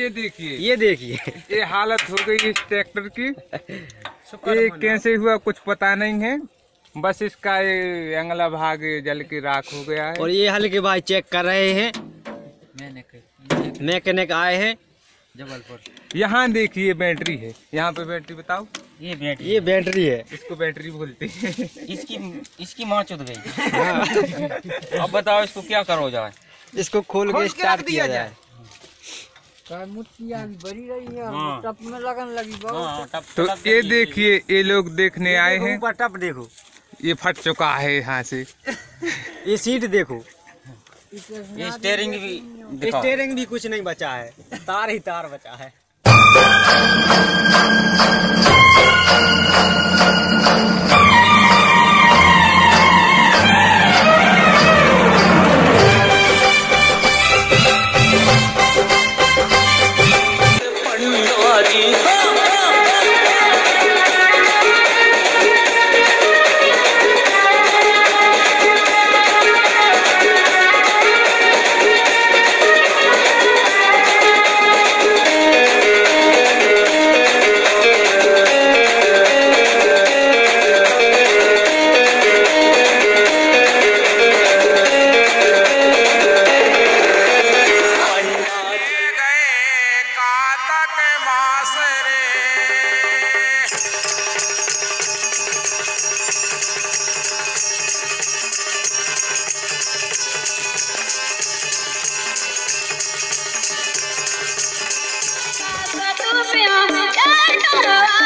ये देखिए। ये देखिए। ये हालत हो गई इस ट्रैक्टर की। ये कैसे हुआ कुछ पता नहीं है। बस इसका ये अगला भाग जल के राख हो गया है। और ये हल्के भाई चेक कर रहे हैं। मैकेनिक आए हैं। जबलपुर। यहाँ देखिए बैटरी है। यहाँ पे बैटरी बताओ। ये बैटरी ये बैटरी है। इसको बैटरी बोलते हैं। इसकी इसकी माँ चुद गई। अब बताओ इसको क्या करो जाए। इसको खोल के स्टार्ट किया जाए। हाँ टप में लगन लगी हाँ टप तो टप ये देखिए ये लोग देखने आए हैं। ऊपर टप देखो। ये फट चुका है यहाँ से। ये सीट देखो। ये स्टेयरिंग भी स्टेरिंग स्टेयरिंग भी कुछ नहीं बचा है। तार ही तार बचा है। Don't